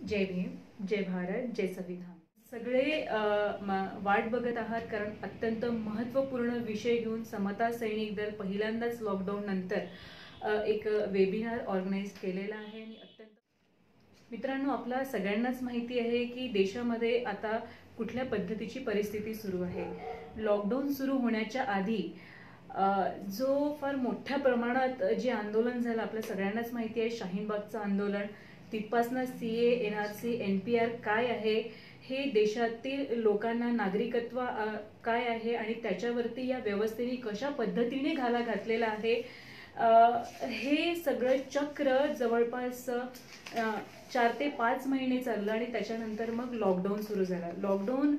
जय भीम जय भारत जय संविधान. सगळे वाट बघत आहात कारण अत्यंत महत्त्वपूर्ण विषय घेऊन समता सैनिक दल पहिल्यांदाच लॉकडाऊन नंतर एक वेबिनार ऑर्गनाईज केलेला आहे आणि अत्यंत मित्रांनो आपला सगळ्यांनाच माहिती आहे की देशामध्ये आता कुठल्या पद्धतीची परिस्थिती सुरू आहे. लॉकडाऊन सुरू होण्याच्या आधी जो फार मोठ्या प्रमाणात जे आंदोलन झालं आपल्या सगळ्यांनाच माहिती आहे शाहीनबागचं आंदोलन तिथपासनं C A N R C N P R काय आहे हे देशातील लोकांना नागरिकत्व काय आहे आणि त्याच्यावरती या व्यवस्थेने कशा पद्धतीने घाला घातलेला आहे हे सगळं चक्र जवळपास चार ते पाच महिने चाललं आणि त्याच्यानंतर मग लॉकडाऊन सुरू झाला लॉकडाऊन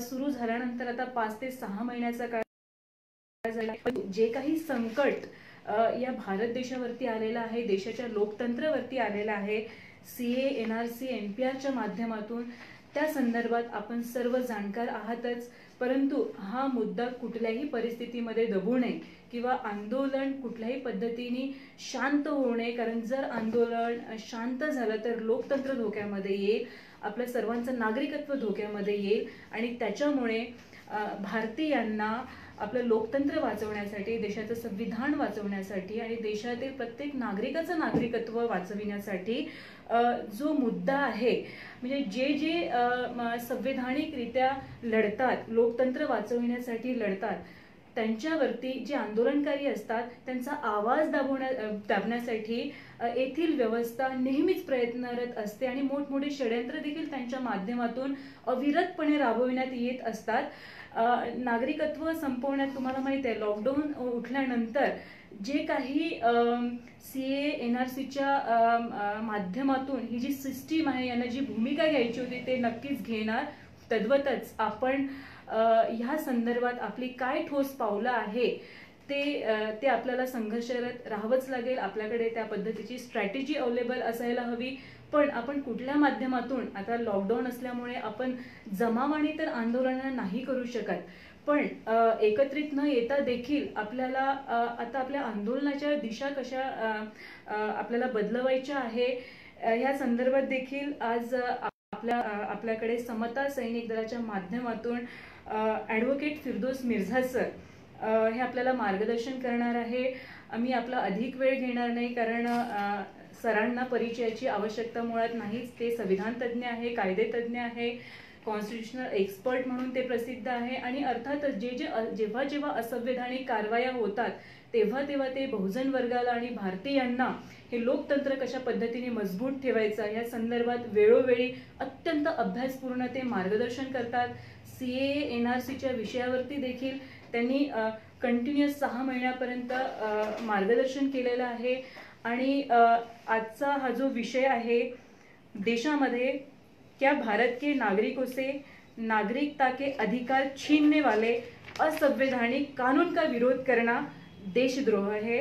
सुरू झाल्यानंतर आता पाच ते सहा महिन्याचा काळ झाला. जे काही संकट या भारत देशावरती आलेलं आहे देशाच्या लोकतंत्रावरती आलेलं आहे C A N R C N P आरच्या माध्यमातून त्या संदर्भात आपण सर्व जाणकार आहातच. परंतु हा मुद्दा कुठल्याही परिस्थितीमध्ये दबू नये किंवा आंदोलन कुठल्याही पद्धतीने शांत होऊ नये. कारण जर आंदोलन शांत झालं तर लोकतंत्र धोक्यामध्ये येईल आपल्या सर्वांचं नागरिकत्व धोक्यामध्ये येईल. आणि त्याच्यामुळे भारतीयांना आपलं लोकतंत्र वाचवण्यासाठी देशाचं संविधान वाचवण्यासाठी आणि देशातील प्रत्येक नागरिकाचं नागरिकत्व वाचविण्यासाठी जो मुद्दा आहे म्हणजे जे जे संवैधानिकरित्या लढतात लोकतंत्र वाचविण्यासाठी लढतात त्यांच्यावरती जे आंदोलनकारी असतात त्यांचा आवाज दाबवण्या दाबण्यासाठी येथील व्यवस्था नेहमीच प्रयत्नरत असते आणि मोठमोठे षड्यंत्र देखील त्यांच्या माध्यमातून अविरतपणे राबविण्यात येत असतात. नागरिकत्व संपवण्यात तुम्हाला माहीत आहे लॉकडाऊन उठल्यानंतर जे काही सी ए एन आर सीच्या माध्यमातून ही जी सिस्टीम आहे यांना जी भूमिका घ्यायची होती ते नक्कीच घेणार. तद्वतच आपण ह्या संदर्भात आपली काय ठोस पावलं आहे ते ते आपल्याला संघर्षरत राहावंच लागेल. आपल्याकडे त्या पद्धतीची स्ट्रॅटेजी अवेलेबल असायला हवी. पण आपण कुठल्या माध्यमातून आता लॉकडाऊन असल्यामुळे आपण जमावाने तर आंदोलनं नाही करू शकत पण एकत्रित न येता देखील आपल्याला आता आपल्या आंदोलनाच्या दिशा कशा आपल्याला बदलवायच्या आहे ह्या संदर्भात देखील आज आपल्या आपल्याकडे समता सैनिक दलाच्या माध्यमातून ॲडव्होकेट फिरदोस मिर्झा सर हे आपल्याला मार्गदर्शन करणार आहे. आम्ही आपला अधिक वेळ घेणार नाही कारण सरांना परिचयाची आवश्यकता मुळात नाहीच. ते संविधान तज्ज्ञ आहे कायदेतज्ञ आहे कॉन्स्टिट्युशनल एक्सपर्ट म्हणून ते प्रसिद्ध आहे आणि अर्थातच जे जे जेव्हा जेव्हा असंवैधानिक कारवाया होतात तेव्हा तेव्हा ते बहुजन वर्गाला आणि भारतीयांना हे लोकतंत्र कशा पद्धतीने मजबूत ठेवायचं या संदर्भात वेळोवेळी अत्यंत अभ्यासपूर्ण ते मार्गदर्शन करतात. सी ए एन आर सीच्या विषयावरती देखील त्यांनी कंटिन्युअस सहा महिन्यापर्यंत मार्गदर्शन केलेलं आहे. आणि आजचा हा जो विषय आहे देशामध्ये क्या भारत के नागरिकों से नागरिकता के अधिकार छीनने वाले असंवैधानिक कानून का विरोध करना देशद्रोह है।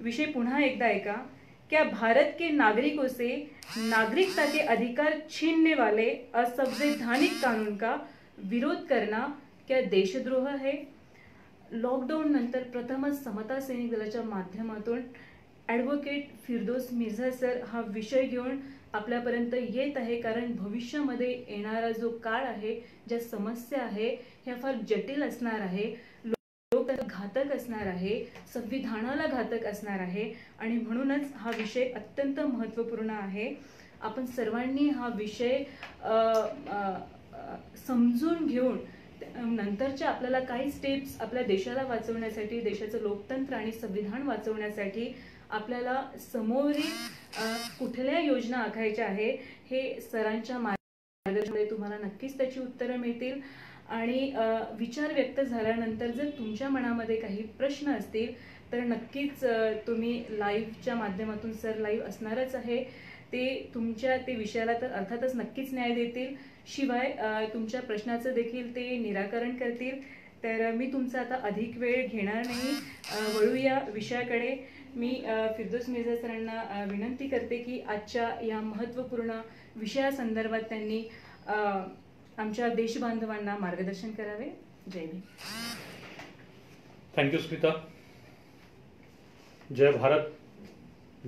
विषय पुन्हा एकदा ऐका क्या भारत के नागरिकों से नागरिकता के अधिकार छीनने वाले असंवैधानिक कानून का विरोध करना क्या देशद्रोह है? लॉकडाऊन नंतर प्रथमच समता सैनिक दलाच्या माध्यमातून ॲडव्होकेट फिरदोस मिर्झा सर हा विषय घेऊन आपल्यापर्यंत येत आहे. कारण भविष्यामध्ये येणारा जो काळ आहे ज्या समस्या आहे ह्या फार जटिल असणार आहे. लोक घातक असणार आहे संविधानाला घातक असणार आहे. आणि म्हणूनच हा विषय अत्यंत महत्त्वपूर्ण आहे. आपण सर्वांनी हा विषय समजून घेऊन नंतरच्या आपल्याला काही स्टेप्स आपल्या देशाला वाचवण्यासाठी देशाचं लोकतंत्र आणि संविधान वाचवण्यासाठी आपल्याला समोरील कुठल्या योजना आखायच्या आहे हे सरांच्या मार्गदर्शनामध्ये तुम्हाला नक्कीच त्याची उत्तरं मिळतील. आणि विचार व्यक्त झाल्यानंतर जर तुमच्या मनामध्ये काही प्रश्न असतील तर नक्कीच तुम्ही लाईव्हच्या माध्यमातून सर लाईव्ह असणारच आहे. ते तुमच्या ते विषयाला तर अर्थातच नक्कीच न्याय देतील. शिवाय तुमच्या प्रश्नाचं देखील ते निराकरण करतील. तर मी तुमचा आता अधिक वेळ घेणार नाही. वळूया विषयाकडे. मी फिरदोस मिर्झा सरांना विनंती करते की आजच्या या महत्त्वपूर्ण विषयासंदर्भात त्यांनी आमच्या देशबांधवांना मार्गदर्शन करावे. जय भीम. थँक्यू स्मिता जय भारत.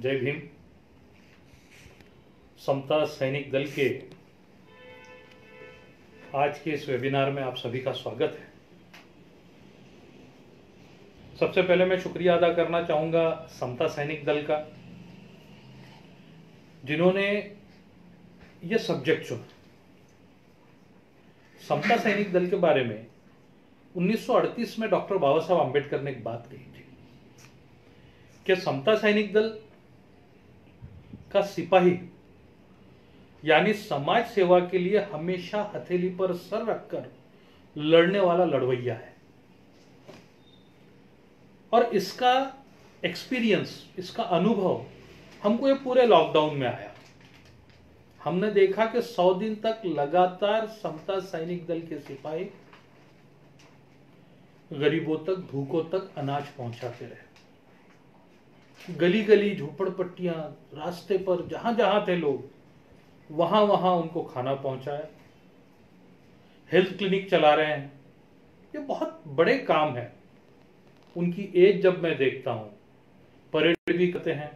जय भीम. समता सैनिक दल के आज के इस वेबिनार में आप सभी का स्वागत है। सबसे पहले मैं शुक्रिया अदा करना चाहूँगा समता सैनिक दल का, जिन्होंने ये सब्जेक्ट चुना। समता सैनिक दल के बारे में 1938 में डॉक्टर बाबा साहब आम्बेडकर ने एक बात कही थी कि समता सैनिक दल का सिपाही, यानी समाज सेवा के लिए हमेशा हथेली पर सर रखकर लड़ने वाला लड़वैया है। और इसका एक्सपीरियंस इसका अनुभव हमको ये पूरे लॉकडाउन में आया। हमने देखा कि सौ दिन तक लगातार समता सैनिक दल के सिपाही गरीबों तक, भूखों तक अनाज पहुंचाते रहे। गली गली झोपड़पट्टियाँ, रास्ते पर जहाँ जहाँ थे लोग वहाँ वहाँ उनको खाना पहुँचाया। हेल्थ क्लिनिक चला रहे हैं। ये बहुत बड़े काम है। उनकी एज जब मैं देखता हूँ, परेड भी करते हैं,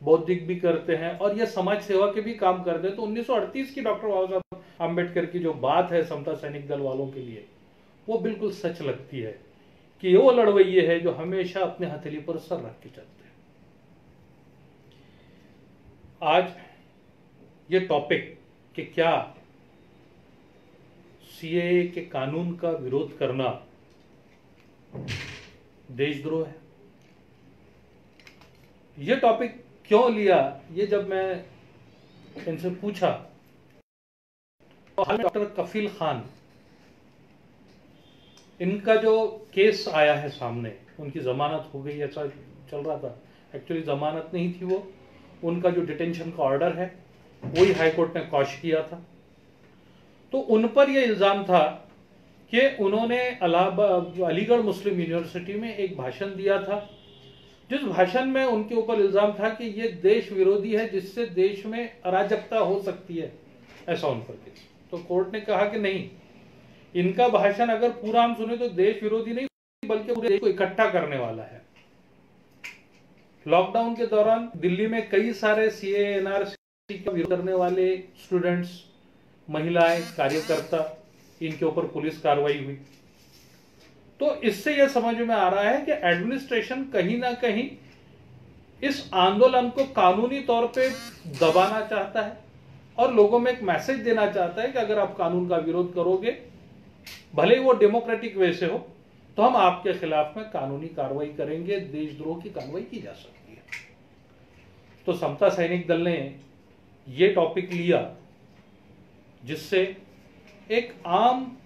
बौद्धिक भी करते हैं और ये समाज सेवा के भी काम करते हैं तो 1938 की डॉक्टर बाबा साहब आम्बेडकर की जो बात है समता सैनिक दल वालों के लिए, वो बिल्कुल सच लगती है कि वो लड़वैये है जो हमेशा अपने हथेली पर सर रख के चलते हैं। आज ये टॉपिक कि क्या सीए के कानून का विरोध करना देशद्रोह है। ये टॉपिक क्यों लिया? ये जब मैं इनसे पूछा तो डॉक्टर कफील खान, इनका जो केस आया है सामने, उनकी जमानत हो गई, ऐसा चल रहा था। एक्चुअली जमानत नहीं थी वो। उनका जो डिटेंशन का ऑर्डर है, वही हाईकोर्ट ने कॉश किया था। तो उन पर यह इल्ज़ाम था कि उन्होंने अलीगढ़ मुस्लिम यूनिवर्सिटी में एक भाषण दिया था। जिस भाषण में उनके ऊपर इल्ज़ाम था कि ये देश विरोधी है, जिससे देश में अराजकता हो सकती है, ऐसा उन पर तो कोर्ट ने कहा कि नहीं, इनका भाषण अगर पूरा हम सुने तो देश विरोधी नहीं, बल्कि पूरे देश को इकट्ठा करने वाला है। लॉकडाउन के दौरान दिल्ली में कई सारे सी एनआरसी का विरोध करने वाले स्टूडेंट्स महिलाएँ, कार्यकर्ता इनके ऊपर पुलिस कार्रवाई हुई। तो इससे यह समझ में आ रहा है कि एडमिनिस्ट्रेशन कहीं ना कहीं इस आंदोलन को कानूनी तौर पे दबाना चाहता है और लोगों में एक मैसेज देना चाहता है कि अगर आप कानून का विरोध करोगे, भले ही वो डेमोक्रेटिक वे से हो तो हम आपके खिलाफ में कानूनी कार्रवाई करेंगे, देशद्रोह की कार्रवाई की जा सकती है। तो समता सैनिक दल ने ये टॉपिक लिया, जिससे एक आम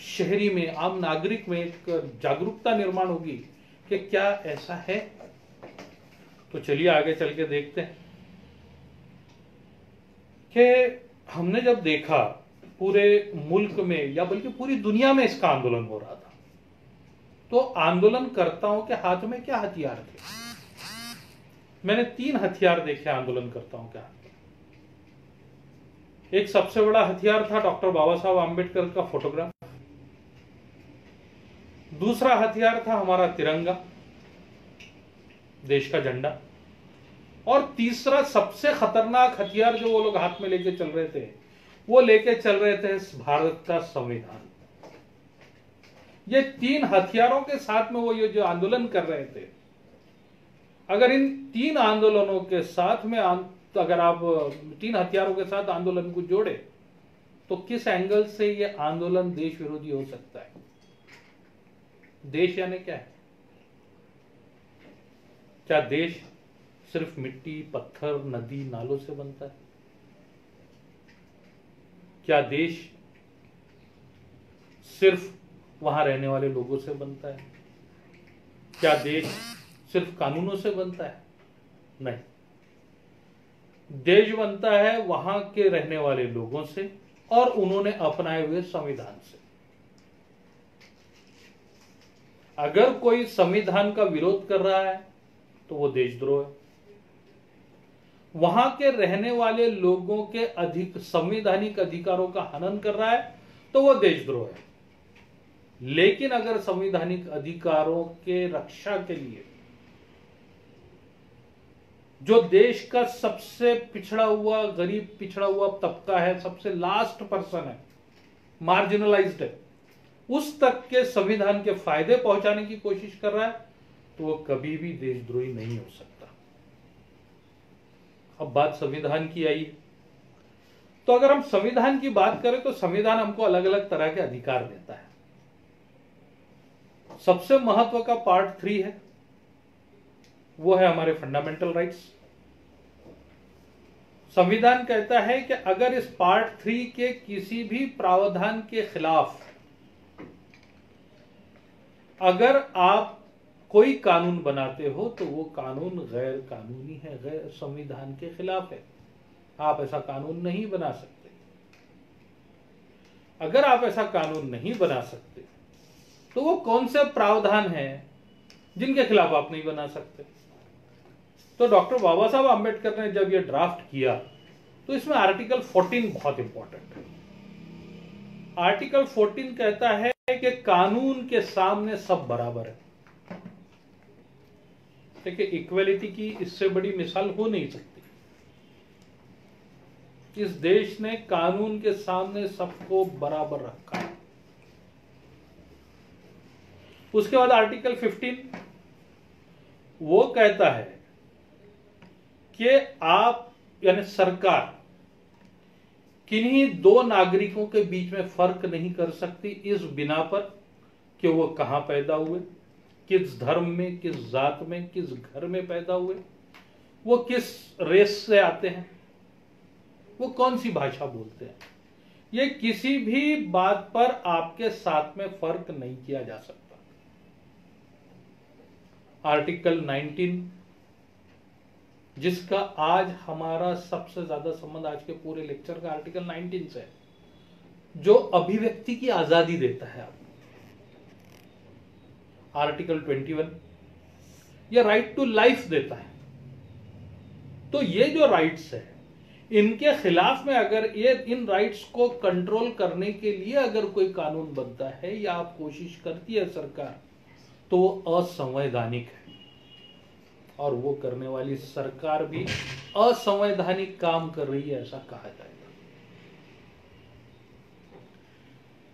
शहरी में, आम नागरिक में एक जागरूकता निर्माण होगी कि क्या ऐसा है? तो चलिए आगे चल के देखते हैं कि हमने जब देखा, पूरे मुल्क में या बल्कि पूरी दुनिया में इसका आंदोलन हो रहा था तो आंदोलनकर्ताओं के हाथ में क्या हथियार थे? मैंने तीन हथियार देखे आंदोलनकर्ताओं के हाथ एक सबसे बड़ा हथियार था डॉक्टर बाबा साहब आम्बेडकर का फोटोग्राफ। दूसरा हथियार था हमारा तिरंगा, देश का झंडा। और तीसरा सबसे खतरनाक हथियार जो वो लोग हाथ में लेके चल रहे थे, वो लेके चल रहे थे भारत का संविधान। ये तीन हथियारों के साथ में वो ये जो आंदोलन कर रहे थे, अगर इन तीन आंदोलनों के साथ में अगर आप तीन हथियारों के साथ आंदोलन को जोड़े तो किस एंगल से ये आंदोलन देश विरोधी हो सकता है? देश यानी क्या है? क्या देश सिर्फ़ मिट्टी, पत्थर, नदी, नालों से बनता है? क्या देश सिर्फ़ वहाँ रहने वाले लोगों से बनता है? क्या देश सिर्फ़ कानूनों से बनता है? नहीं। देश बनता है वहाँ के रहने वाले लोगों से और उन्होंने अपनाए हुए संविधान से। अगर कोई संविधान का विरोध कर रहा है तो वो देशद्रोह है। वहाँ के रहने वाले लोगों के अधिक, संवैधानिक अधिकारों का हनन कर रहा है तो वो देशद्रोह है। लेकिन अगर संवैधानिक अधिकारों के रक्षा के लिए जो देश का सबसे पिछड़ा हुआ, गरीब पिछड़ा हुआ तबका है, सबसे लास्ट पर्सन है मार्जिनलाइज्ड है, उस तक के संविधान के फ़ायदे पहुँचाने की कोशिश कर रहा है तो वो कभी भी देशद्रोही नहीं हो सकता। अब बात संविधान की आई। तो अगर हम संविधान की बात करें तो संविधान हमको अलग अलग तरह के अधिकार देता है। सबसे महत्व का पार्ट थ्री है। वो है हमारे फंडामेंटल राइट्स संविधान कहता है कि अगर इस पार्ट थ्री के किसी भी प्रावधान के खिलाफ अगर आप कोई कानून बनाते हो तो वो कानून गैर कानूनी है, गैर संविधान के खिलाफ है। आप ऐसा कानून नहीं बना सकते। अगर आप ऐसा कानून नहीं बना सकते तो वो कौन से प्रावधान है जिनके खिलाफ आप नहीं बना सकते? तो डॉक्टर बाबा साहब आम्बेडकर ने जब ये ड्राफ्ट किया तो इसमें आर्टिकल 14 बहुत इंपॉर्टेंट है। आर्टिकल 14 कहता है कि कानून के सामने सब बराबर है। देखिए इक्वलिटी की इससे बड़ी मिसाल हो नहीं सकती। इस देश ने कानून के सामने सबको बराबर रखा है। उसके बाद आर्टिकल 15 वो कहता है कि आप, यानी सरकार, किन्हीं दो नागरिकों के बीच में फ़र्क नहीं कर सकती इस बिना पर कि वो कहाँ पैदा हुए, किस धर्म में, किस जात में, किस घर में पैदा हुए, वो किस रेस से आते हैं, वो कौन सी भाषा बोलते हैं? ये किसी भी बात पर आपके साथ में फ़र्क नहीं किया जा सकता। आर्टिकल 19 जिसका आज हमारा सबसे ज़्यादा संबंध आज के पूरे लेक्चर का आर्टिकल 19 से जो अभिव्यक्ति की आज़ादी देता है आर्टिकल 21 यह राइट टू लाइफ देता है। तो ये जो राइट्स है, इनके खिलाफ में अगर ये, इन राइट्स को कंट्रोल करने के लिए अगर कोई कानून बनता है या आप कोशिश करती है सरकार तो असंवैधानिक है। और वो करने वाली सरकार भी असंवैधानिक काम कर रही है, ऐसा कहा जाएगा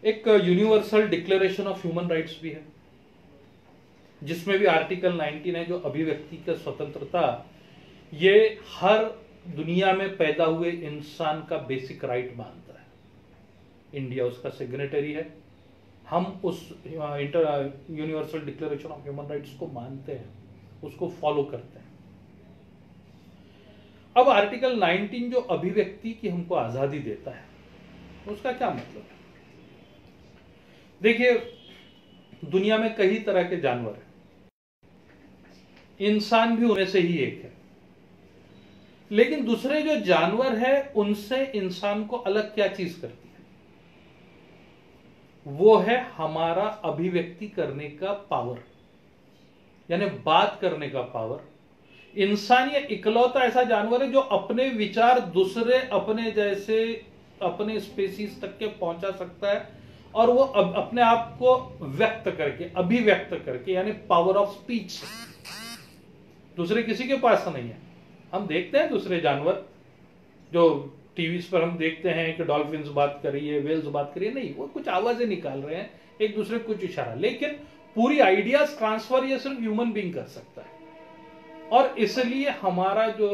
एक universal declaration of human rights भी है, जिसमें भी आर्टिकल 19 है, जो अभिव्यक्ति का स्वतंत्रता, ये हर दुनिया में पैदा हुए इंसान का बेसिक राइट मानता है। इंडिया उसका सिग्नेटरी है। हम उस inter universal declaration of human rights को मानते हैं। उसको फॉलो करते हैं। अब आर्टिकल 19 जो अभिव्यक्ति की हमको आज़ादी देता है, उसका क्या मतलब है? देखिए, दुनिया में कई तरह के जानवर हैं। इंसान भी उनमें से ही एक है। लेकिन दूसरे जो जानवर है, उनसे इंसान को अलग क्या चीज़ करती है? वो है हमारा अभिव्यक्ति करने का पावर यानी बात करने का पावर इंसान ये इकलौता ऐसा जानवर है जो अपने विचार दूसरे, अपने जैसे, अपने स्पेसीज तक के पहुँचा सकता है और वो अब अपने आप को व्यक्त करके, अभिव्यक्त करके, यानी पावर ऑफ़ स्पीच दूसरे किसी के पास नहीं है। हम देखते हैं दूसरे जानवर, जो टीवी पर हम देखते हैं कि डॉल्फिन बात कर रही है वेल्स बात कर रही है। नहीं, वो कुछ आवाज़ें निकाल रहे हैं, एक दूसरे को कुछ इशारा। लेकिन पूरी आइडियाज़ ट्रांसफ़र ये सिर्फ़ ह्यूमन बींग कर सकता है। और इसलिए हमारा जो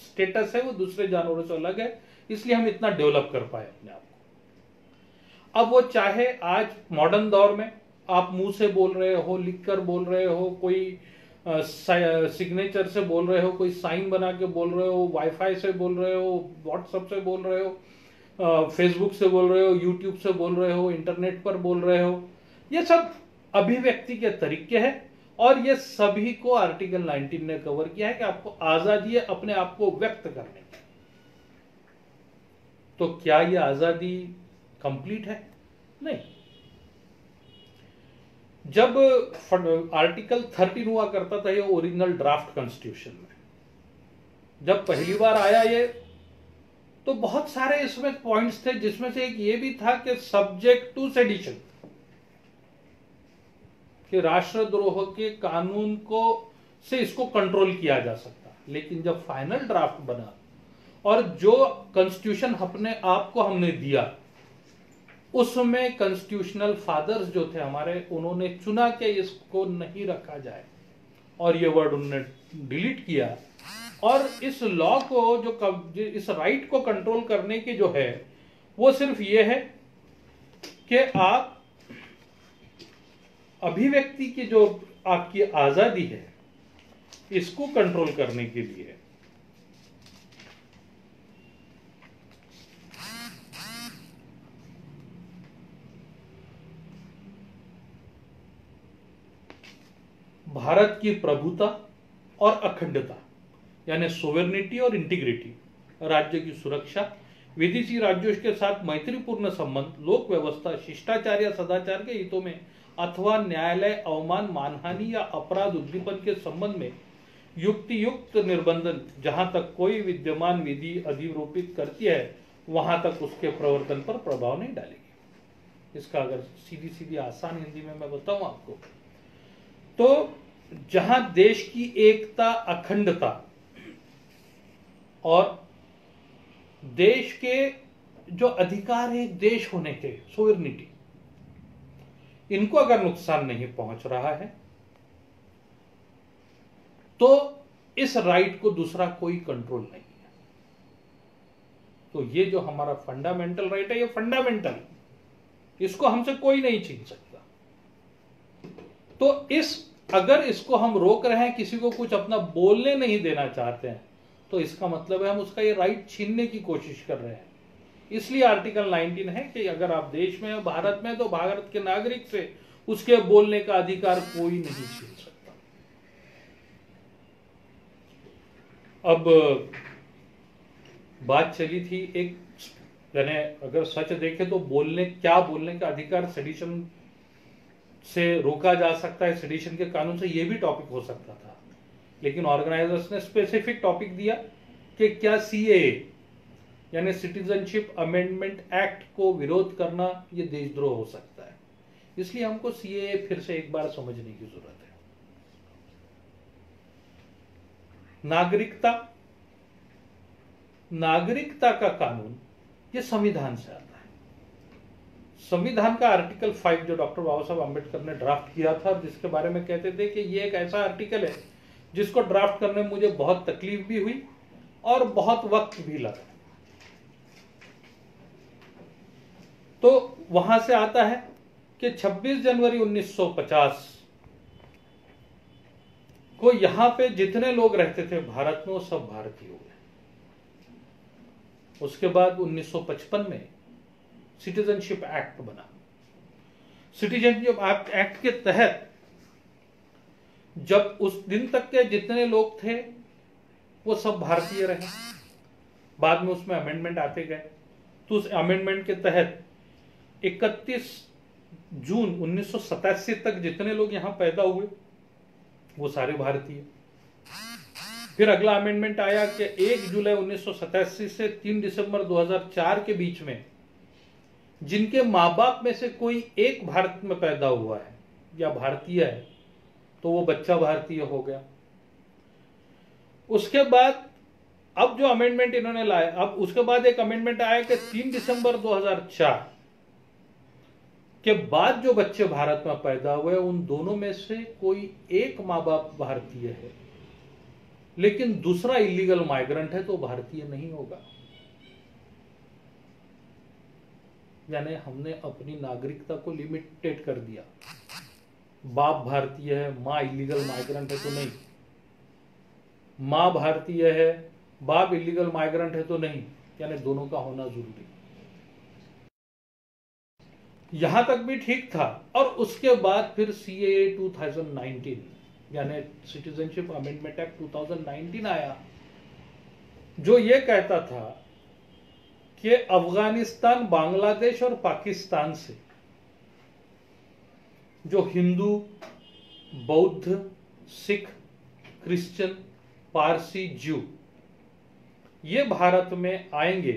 स्टेटस है वो दूसरे जानवरों से अलग है, इसलिए हम इतना डेवलप कर पाए अपने आप को। अब वो चाहे आज मॉडर्न दौर में आप मुँह से बोल रहे हो लिखकर बोल रहे हो, कोई सिग्नेचर से बोल रहे हो, कोई साइन बना के बोल रहे हो वाईफाई से बोल रहे हो व्हाट्सएप से बोल रहे हो फेसबुक से बोल रहे हो यूट्यूब से बोल रहे हो इंटरनेट पर बोल रहे हो, ये सब अभिव्यक्ति के तरीके हैं और ये सभी को आर्टिकल 19 ने कवर किया है कि आपको आज़ादी है, अपने आप को व्यक्त करने की तो क्या ये आज़ादी कंप्लीट है? नहीं। जब आर्टिकल 13 हुआ करता था, ये ओरिजिनल ड्राफ्ट कॉन्स्टिट्यूशन में। जब पहली बार आया ये तो बहुत सारे इसमें पॉइंट्स थे, जिसमें से एक ये भी था कि सब्जेक्ट टू सेडिशन। कि राष्ट्रद्रोह के कानून को, से इसको कंट्रोल किया जा सकता। लेकिन जब फाइनल ड्राफ्ट बना, और जो कॉन्स्टिट्यूशन अपने आप को हमने दिया, उसमें कॉन्स्टिट्यूशनल फादर्स जो थे हमारे, उन्होंने चुना कि इसको नहीं रखा जाए। और ये वर्ड उन्होंने डिलीट किया। और इस लॉ को जो कब इस राइट को कंट्रोल करने की जो है, वो सिर्फ़ ये है कि आप अभिव्यक्ति की जो आपकी आज़ादी है, इसको कंट्रोल करने के लिए। भारत की प्रभुता और अखंडता, यानी सोवेर्निटी और इंटीग्रिटी राज्य की सुरक्षा, विदेशी राज्यों के साथ मैत्रीपूर्ण संबंध, लोक व्यवस्था, शिष्टाचार या सदाचार के हितों में अथवा न्यायालय अवमान, मानहानि या अपराध उद्दीपन के संबंध में युक्ति युक्त निर्बंधन जहाँ तक कोई विद्यमान विधि अधिरोपित करती है, वहाँ तक उसके प्रवर्तन पर प्रभाव नहीं डालेगी। इसका अगर सीधी सीधी आसान हिंदी में मैं बताऊँ आपको तो जहाँ देश की एकता, अखंडता और देश के जो अधिकार है देश होने के सोवरनिटी इनको अगर नुकसान नहीं पहुँच रहा है तो इस राइट को दूसरा कोई कंट्रोल नहीं है। तो ये जो हमारा फंडामेंटल राइट है, ये फंडामेंटल इसको हमसे कोई नहीं छीन सकता। तो इस, अगर इसको हम रोक रहे हैं, किसी को कुछ अपना बोलने नहीं देना चाहते हैं तो इसका मतलब है हम उसका ये राइट छीनने की कोशिश कर रहे हैं। इसलिए आर्टिकल 19 है कि अगर आप देश में भारत में तो भारत के नागरिक से उसके बोलने का अधिकार कोई नहीं छीन सकता। अब, बात चली थी एक, यानी अगर सच देखे तो बोलने, क्या बोलने का अधिकार सेडिशन से रोका जा सकता है? सेडिशन के कानून से यह भी टॉपिक हो सकता था। लेकिन ऑर्गेनाइजर्स ने स्पेसिफिक टॉपिक दिया कि क्या सीए यानी सिटीजनशिप अमेंडमेंट एक्ट को विरोध करना यह देशद्रोह हो सकता है। इसलिए हमको सीए फिर से एक बार समझने की ज़रूरत है। नागरिकता नागरिकता का कानून ये संविधान से आता है। संविधान का आर्टिकल फाइव जो डॉक्टर बाबा साहब आम्बेडकर ने ड्राफ्ट किया था, जिसके बारे में कहते थे कि यह एक ऐसा आर्टिकल है जिसको ड्राफ्ट करने में मुझे बहुत तकलीफ़ भी हुई और बहुत वक्त भी लगा। तो वहाँ से आता है कि 26 जनवरी 1950 को यहाँ पे जितने लोग रहते थे भारत में, वो सब भारतीय हो गए। उसके बाद 1955 में सिटीजनशिप एक्ट बना। सिटीजनशिप एक्ट के तहत जब उस दिन तक के जितने लोग थे, वो सब भारतीय रहे। बाद में उसमें अमेंडमेंट आते गए। तो उस अमेंडमेंट के तहत 31 जून उन्नीस सौ सतासी तक जितने लोग यहाँ पैदा हुए, वो सारे भारतीय। फिर अगला अमेंडमेंट आया कि 1 जुलाई उन्नीस सौ सतासी से 3 दिसंबर 2004 के बीच में, जिनके माँ बाप में से कोई एक भारत में पैदा हुआ है या भारतीय है तो वो बच्चा भारतीय हो गया। उसके बाद, अब जो अमेंडमेंट इन्होंने लाया, अब उसके बाद एक अमेंडमेंट आया कि 3 दिसंबर 2004 के बाद जो बच्चे भारत में पैदा हुए, उन दोनों में से कोई एक माँ बाप भारतीय है। लेकिन दूसरा इलीगल माइग्रेंट है तो भारतीय नहीं होगा। यानी हमने अपनी नागरिकता को लिमिटेड कर दिया। बाप भारतीय है, माँ इलीगल माइग्रेंट है तो नहीं। माँ भारतीय है, बाप इलीगल माइग्रेंट है तो नहीं। यानी दोनों का होना ज़रूरी। यहाँ तक भी ठीक था। और उसके बाद फिर सी ए टू यानी सिटीजनशिप अमेंडमेंट एक्ट 2019 आया, जो ये कहता था कि अफ़गानिस्तान, बांग्लादेश और पाकिस्तान से जो हिंदू, बौद्ध, सिख, क्रिश्चियन, पारसी ज्यू ये भारत में आएँगे।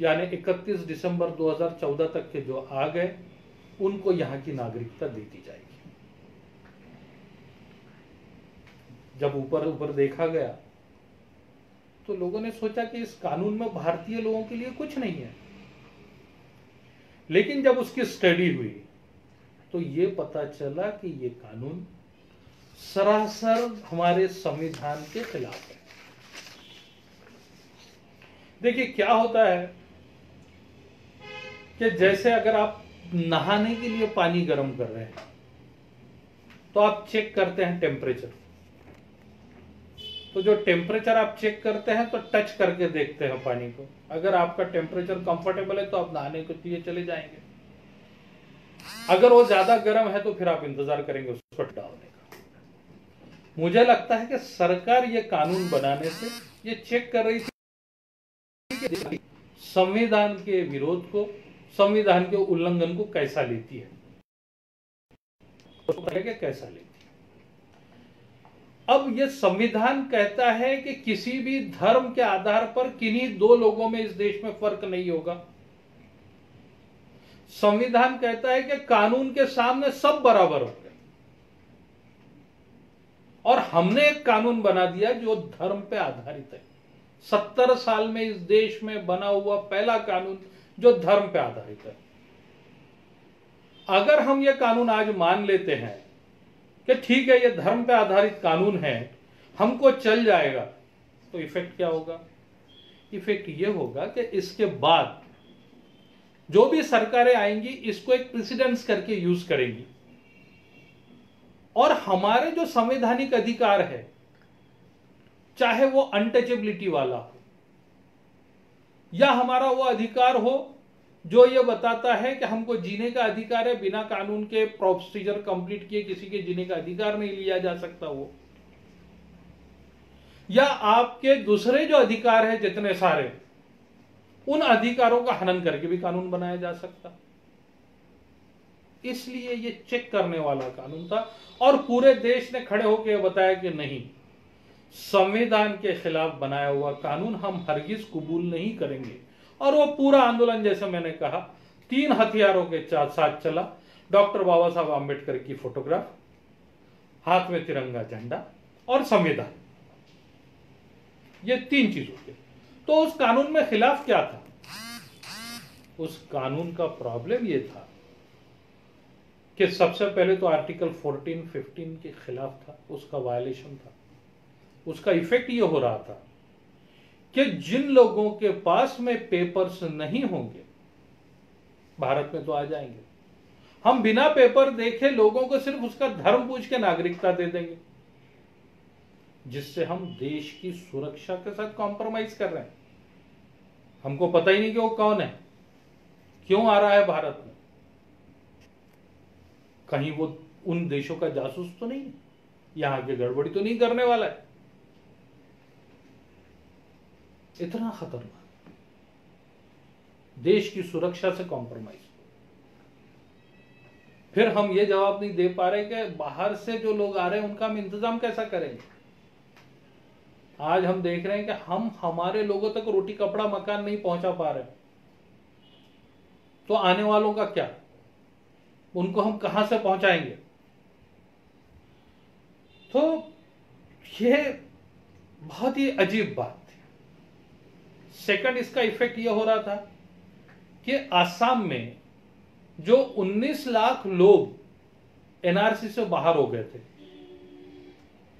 यानी 31 दिसंबर 2014 तक के जो आ गए उनको यहाँ की नागरिकता दे दी जाएगी। जब ऊपर ऊपर देखा गया तो लोगों ने सोचा कि इस कानून में भारतीय लोगों के लिए कुछ नहीं है। लेकिन जब उसकी स्टडी हुई तो ये पता चला कि ये कानून सरासर हमारे संविधान के खिलाफ है। देखिए, क्या होता है? कि जैसे अगर आप नहाने के लिए पानी गर्म कर रहे हैं तो आप चेक करते हैं टेम्परेचर तो जो टेम्परेचर आप चेक करते हैं तो टच करके देखते हैं पानी को। अगर आपका टेम्परेचर कंफर्टेबल है तो आप नहाने के लिए चले जाएँगे। अगर वो ज़्यादा गर्म है तो फिर आप इंतज़ार करेंगे उसको डालने का। मुझे लगता है कि सरकार ये कानून बनाने से, ये चेक कर रही थी संविधान के विरोध को संविधान के उल्लंघन को कैसा लेती है? कैसा लेती है? अब ये संविधान कहता है कि किसी भी धर्म के आधार पर किन्हीं दो लोगों में इस देश में फ़र्क नहीं होगा। संविधान कहता है कि कानून के सामने सब बराबर होंगे। और हमने एक कानून बना दिया जो धर्म पे आधारित है। सत्तर साल में इस देश में बना हुआ पहला कानून जो धर्म पे आधारित है। अगर हम ये कानून आज मान लेते हैं कि ठीक है, ये धर्म पे आधारित कानून है, हमको चल जाएगा तो इफ़ेक्ट क्या होगा? इफ़ेक्ट ये होगा कि इसके बाद जो भी सरकारें आएँगी, इसको एक प्रेसिडेंस करके यूज़ करेंगी। और हमारे जो संवैधानिक अधिकार है, चाहे वो अनटचेबिलिटी वाला हो या हमारा वो अधिकार हो, जो ये बताता है कि हमको जीने का अधिकार है, बिना कानून के प्रोसीजर कंप्लीट किए किसी के जीने का अधिकार नहीं लिया जा सकता वो। या आपके दूसरे जो अधिकार है, जितने सारे, उन अधिकारों का हनन करके भी कानून बनाया जा सकता। इसलिए ये चेक करने वाला कानून था, और पूरे देश ने खड़े होकर बताया कि नहीं। संविधान के खिलाफ बनाया हुआ कानून हम हरगिज कबूल नहीं करेंगे। और वो पूरा आंदोलन जैसे मैंने कहा तीन हथियारों के साथ चला। डॉक्टर बाबा साहब आम्बेडकर की फोटोग्राफ हाथ में तिरंगा झंडा और संविधान। ये तीन चीज़ों के। तो उस कानून में खिलाफ क्या था? उस कानून का प्रॉब्लम ये था कि सबसे पहले तो आर्टिकल 14, 15 के खिलाफ था उसका वायलेशन था। उसका इफ़ेक्ट ये हो रहा था कि जिन लोगों के पास में पेपर्स नहीं होंगे, भारत में तो आ जाएँगे। हम बिना पेपर देखे लोगों को सिर्फ़ उसका धर्म पूछ के नागरिकता दे देंगे, जिससे हम देश की सुरक्षा के साथ कॉम्प्रोमाइज कर रहे हैं। हमको पता ही नहीं कि वो कौन है, क्यों आ रहा है भारत में। कहीं वो उन देशों का जासूस तो नहीं है, यहाँ की गड़बड़ी तो नहीं करने वाला है। इतना खतरनाक। देश की सुरक्षा से कॉम्प्रोमाइज फिर हम ये जवाब नहीं दे पा रहे कि बाहर से जो लोग आ रहे हैं, उनका हम इंतज़ाम कैसा करेंगे? आज हम देख रहे हैं कि हम हमारे लोगों तक रोटी, कपड़ा, मकान नहीं पहुँचा पा रहे। तो आने वालों का क्या? उनको हम कहाँ से पहुंचाएँगे? तो ये बहुत ही अजीब बात। सेकंड इसका इफ़ेक्ट यह हो रहा था कि आसाम में जो 19 लाख लोग एनआरसी से बाहर हो गए थे,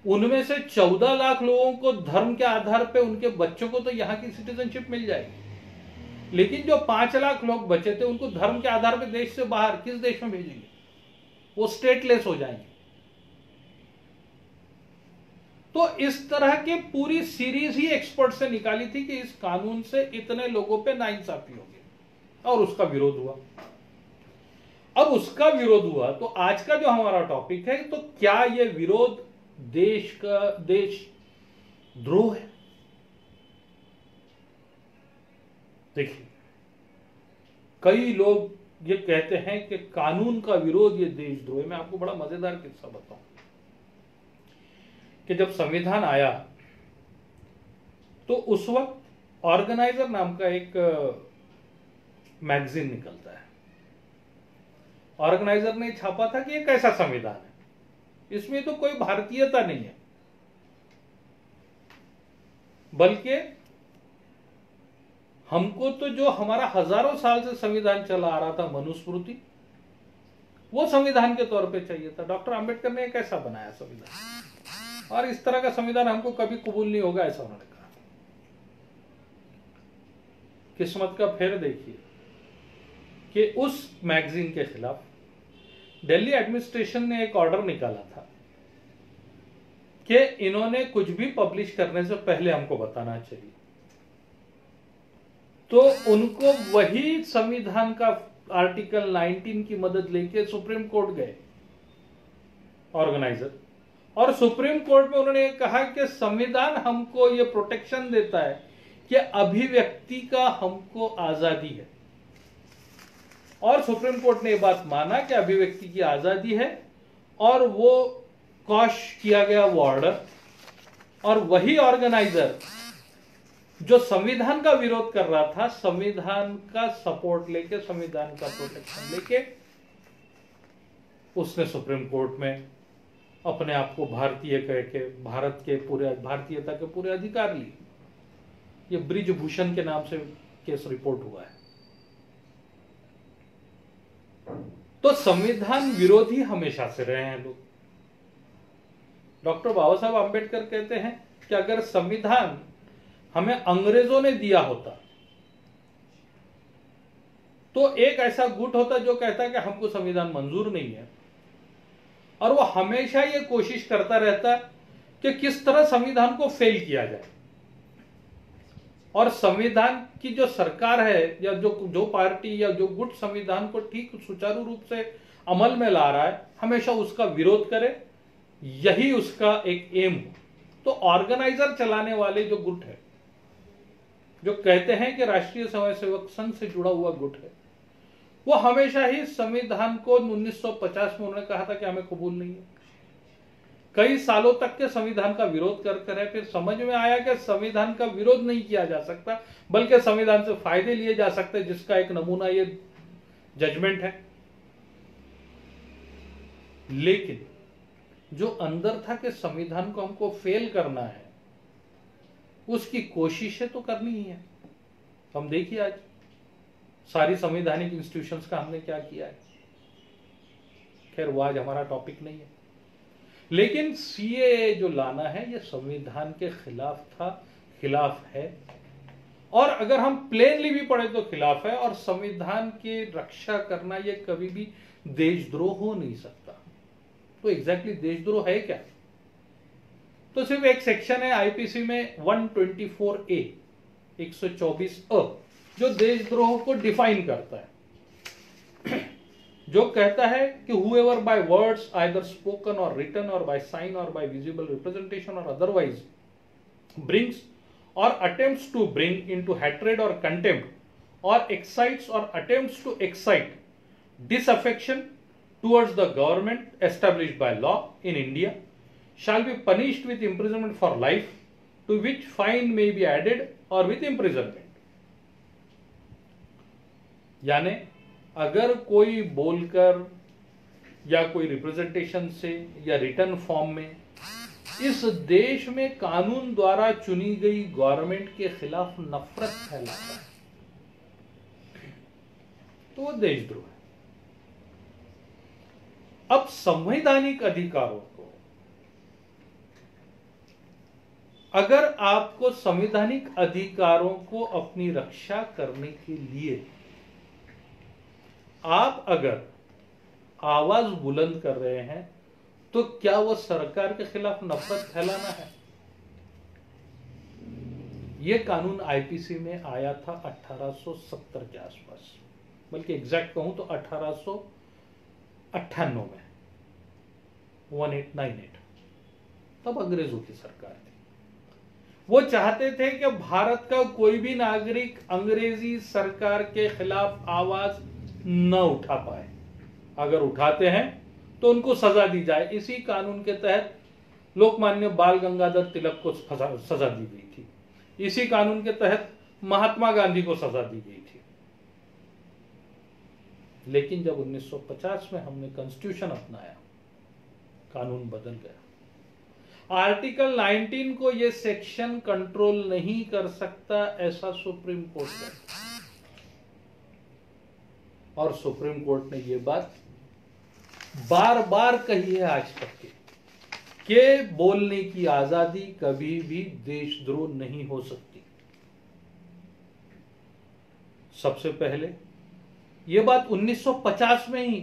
उनमें से 14 लाख लोगों को धर्म के आधार पे उनके बच्चों को तो यहाँ की सिटीजनशिप मिल जाएगी। लेकिन जो पाँच लाख लोग बचे थे, उनको धर्म के आधार पे देश से बाहर किस देश में भेजेंगे? वो स्टेटलेस हो जाएँगे। तो इस तरह की पूरी सीरीज़ ही एक्सपर्ट से निकाली थी कि इस कानून से इतने लोगों पे नाइंसाफी होगी। और उसका विरोध हुआ। अब उसका विरोध हुआ तो आज का जो हमारा टॉपिक है तो क्या यह विरोध देश का, देश द्रोह है? देखिए, कई लोग ये कहते हैं कि कानून का विरोध ये देशद्रोह मैं आपको बड़ा मज़ेदार किस्सा बताऊँ। कि जब संविधान आया तो उस वक्त ऑर्गेनाइजर नाम का एक मैगजीन निकलता है। ऑर्गेनाइजर ने छापा था कि ये कैसा संविधान है। इसमें तो कोई भारतीयता नहीं है। बल्कि हमको तो जो हमारा हज़ारों साल से संविधान चला आ रहा था, मनुस्मृति, वो संविधान के तौर पे चाहिए था। डॉक्टर अंबेडकर ने कैसा बनाया संविधान? और इस तरह का संविधान हमको कभी कबूल नहीं होगा, ऐसा उन्होंने कहा। किस्मत का फेर देखिए कि उस मैगजीन के खिलाफ दिल्ली एडमिनिस्ट्रेशन ने एक ऑर्डर निकाला था कि इन्होंने कुछ भी पब्लिश करने से पहले हमको बताना चाहिए। तो उनको वही संविधान का आर्टिकल 19 की मदद लेके सुप्रीम कोर्ट गए ऑर्गेनाइजर और सुप्रीम कोर्ट में उन्होंने कहा कि संविधान हमको ये प्रोटेक्शन देता है कि अभिव्यक्ति का हमको आज़ादी है। और सुप्रीम कोर्ट ने यह बात माना कि अभिव्यक्ति की आज़ादी है और वो कॉश किया गया वो ऑर्डर और वही ऑर्गेनाइजर जो संविधान का विरोध कर रहा था, संविधान का सपोर्ट लेके, संविधान का प्रोटेक्शन लेके, उसने सुप्रीम कोर्ट में अपने आप को भारतीय कह के, भारत के पूरे, भारतीयता के पूरे अधिकार लिए। ये ब्रिजभूषण के नाम से केस रिपोर्ट हुआ है। तो संविधान विरोधी हमेशा से रहे हैं लोग। डॉक्टर बाबा साहब आम्बेडकर कहते हैं कि अगर संविधान हमें अंग्रेज़ों ने दिया होता तो एक ऐसा गुट होता जो कहता कि हमको संविधान मंजूर नहीं है। और वो हमेशा ये कोशिश करता रहता है कि किस तरह संविधान को फेल किया जाए। और संविधान की जो सरकार है, या जो जो पार्टी, या जो गुट संविधान को ठीक सुचारू रूप से अमल में ला रहा है, हमेशा उसका विरोध करे। यही उसका एक एम हो। तो ऑर्गेनाइजर चलाने वाले जो गुट है, जो कहते हैं कि राष्ट्रीय स्वयंसेवक संघ से जुड़ा हुआ गुट है वो हमेशा ही संविधान को 1950 में उन्होंने कहा था कि हमें कबूल नहीं है। कई सालों तक के संविधान का विरोध करते रहे, फिर समझ में आया कि संविधान का विरोध नहीं किया जा सकता, बल्कि संविधान से फ़ायदे लिए जा सकते, जिसका एक नमूना ये जजमेंट है। लेकिन जो अंदर था कि संविधान को हमको फेल करना है, उसकी कोशिशें तो करनी ही है। हम देखिए आज। सारी संवैधानिक इंस्टीट्यूशंस का हमने क्या किया है? खैर, वो आज हमारा टॉपिक नहीं है। लेकिन सीए जो लाना है, ये संविधान के खिलाफ था, खिलाफ है। और अगर हम प्लेनली भी पढ़े तो खिलाफ है, और संविधान की रक्षा करना ये कभी भी देशद्रोह हो नहीं सकता। तो एग्जैक्टली exactly देशद्रोह है क्या? तो सिर्फ़ एक सेक्शन है आईपीसी में 124 ए 124 अ। जो देशद्रोह को डिफाइन करता है। जो कहता है कि whoever by words either spoken or written or by sign or by visible representation or otherwise brings or attempts to bring into hatred or contempt or excites or attempts to excite disaffection towards the government establish by law in India shall be punished with imprisonment for life to which fine may be added or with imprisonment यानी अगर कोई बोलकर या कोई representation से या return form में इस देश में कानून द्वारा चुनी गई गवर्नमेंट के खिलाफ नफरत फैलाता है तो वो देशद्रोह है। अब संवैधानिक अधिकारों को, अगर आपको संवैधानिक अधिकारों को अपनी रक्षा करने के लिए आप अगर आवाज़ बुलंद कर रहे हैं तो क्या वो सरकार के खिलाफ नफरत फैलाना है? यह कानून आईपीसी में आया था 1870 के आसपास। बल्कि एग्जैक्ट कहूँ तो अठारह में। 1898 तब अंग्रेज़ों की सरकार थी। वो चाहते थे कि भारत का कोई भी नागरिक अंग्रेज़ी सरकार के खिलाफ आवाज़ न उठा पाए। अगर उठाते हैं तो उनको सजा दी जाए। इसी कानून के तहत लोकमान्य बाल गंगाधर तिलक को सजा दी गई थी। इसी कानून के तहत महात्मा गांधी को सजा दी गई थी। लेकिन जब 1950 में हमने कॉन्स्टिट्यूशन अपनाया, कानून बदल गया। आर्टिकल 19 को यह सेक्शन कंट्रोल नहीं कर सकता, ऐसा सुप्रीम कोर्ट कहता और सुप्रीम कोर्ट ने ये बात बार बार कही है आज तक के के बोलने की आज़ादी कभी भी देशद्रोह नहीं हो सकती। सबसे पहले यह बात 1950 में ही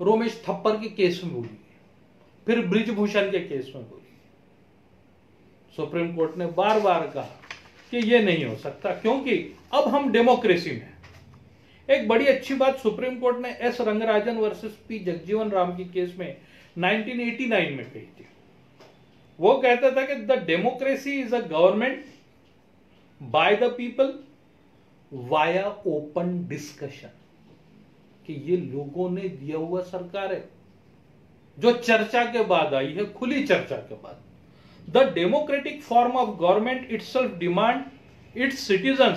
रोमेश थप्पर के केस में बोली फिर ब्रिजभूषण के केस में बोली सुप्रीम कोर्ट ने बार बार कहा कि यह नहीं हो सकता, क्योंकि अब हम डेमोक्रेसी में एक बड़ी अच्छी बात सुप्रीम कोर्ट ने S Rangarajan versus P Jagjivan Ram की केस में 1989 में कही थी वो कहता था कि the democracy is a government by the people via open discussion, कि ये लोगों ने दिया हुआ सरकार है। जो चर्चा के बाद आई है, खुली चर्चा के बाद। The democratic form of government itself demand its citizen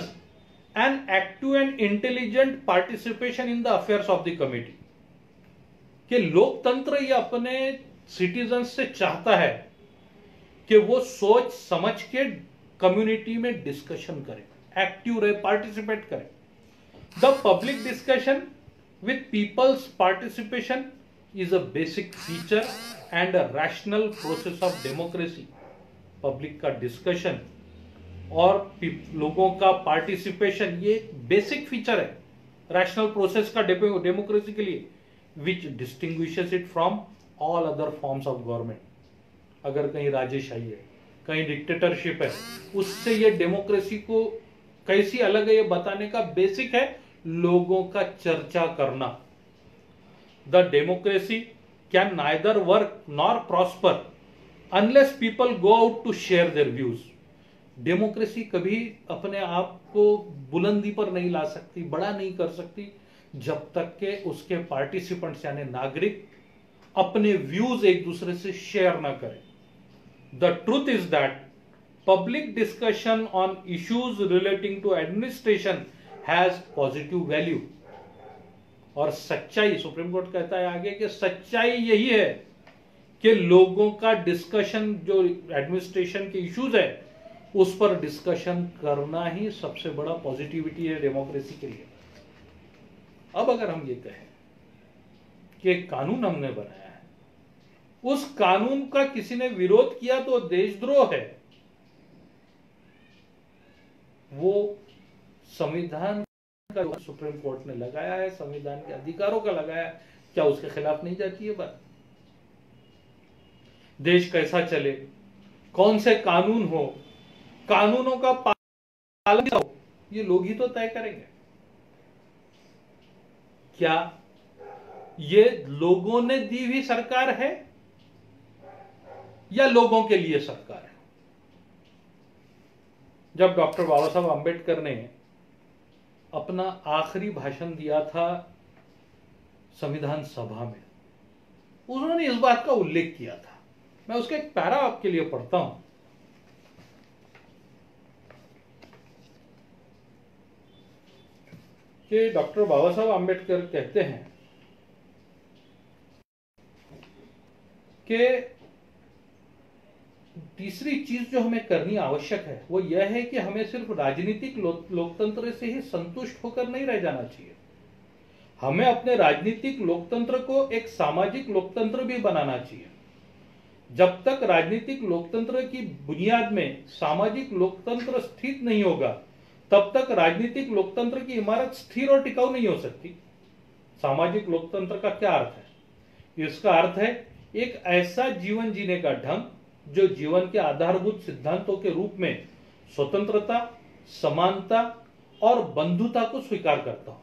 and active and intelligent participation in the affairs of the committee कि लोकतंत्र ये अपने सिटीजन से चाहता है कि वो सोच समझ के कम्युनिटी में डिस्कशन करे एक्टिव रहे पार्टिसिपेट करे। The public discussion with people's participation is a basic feature and a rational process of democracy public का डिस्कशन और लोगों का पार्टिसिपेशन ये बेसिक फीचर है रैशनल प्रोसेस का डेमोक्रेसी के लिए which distinguishes it from all other forms of government अगर कहीं राजेशाही है, कहीं डिक्टेटरशिप है, उससे ये डेमोक्रेसी को कैसी अलग है ये बताने का बेसिक है लोगों का चर्चा करना। The democracy can neither work nor prosper unless people go out to share their views democracy कभी अपने आप को बुलंदी पर नहीं ला सकती, बड़ा नहीं कर सकती, जब तक के उसके पार्टिसिपेंट्स यानी नागरिक, अपने व्यूज़ एक दूसरे से शेयर ना करें। The truth is that public discussion on issues relating to administration has positive value और सच्चाई, सुप्रीम कोर्ट कहता है आगे कि सच्चाई यही है कि लोगों का डिस्कशन जो एडमिनिस्ट्रेशन के इश्यूज़ है उस पर डिस्कशन करना ही सबसे बड़ा पॉजिटिविटी है डेमोक्रेसी के लिए। अब अगर हम ये कहें कि कानून हमने बनाया है, उस कानून का किसी ने विरोध किया तो देशद्रोह है। वो संविधान का सुप्रीम कोर्ट ने लगाया है, संविधान के अधिकारों का लगाया है, क्या उसके खिलाफ नहीं जाती है बात? देश कैसा चले, कौन से कानून हो कानूनों का पालन हो ये लोग ही तो तय करेंगे। क्या ये लोगों ने दी हुई सरकार है? या लोगों के लिए सरकार है? जब डॉक्टर बाबा साहब आंबेडकर ने अपना आखिरी भाषण दिया था संविधान सभा में, उन्होंने इस बात का उल्लेख किया था। मैं उसका एक पैरा आपके लिए पढ़ता हूँ। कि डॉक्टर बाबा साहब आम्बेडकर कहते हैं कि तीसरी चीज़ जो हमें करनी आवश्यक है वो यह है कि हमें सिर्फ़ राजनीतिक लो, लोकतंत्र से ही संतुष्ट होकर नहीं रह जाना चाहिए। हमें अपने राजनीतिक लोकतंत्र को एक सामाजिक लोकतंत्र भी बनाना चाहिए। जब तक राजनीतिक लोकतंत्र की बुनियाद में सामाजिक लोकतंत्र स्थित नहीं होगा तब तक राजनीतिक लोकतंत्र की इमारत स्थिर और टिकाऊ नहीं हो सकती। सामाजिक लोकतंत्र का क्या अर्थ है? इसका अर्थ है, एक ऐसा जीवन जीने का ढंग, जो जीवन के आधारभूत सिद्धांतों के रूप में स्वतंत्रता, समानता और बंधुता को स्वीकार करता हो।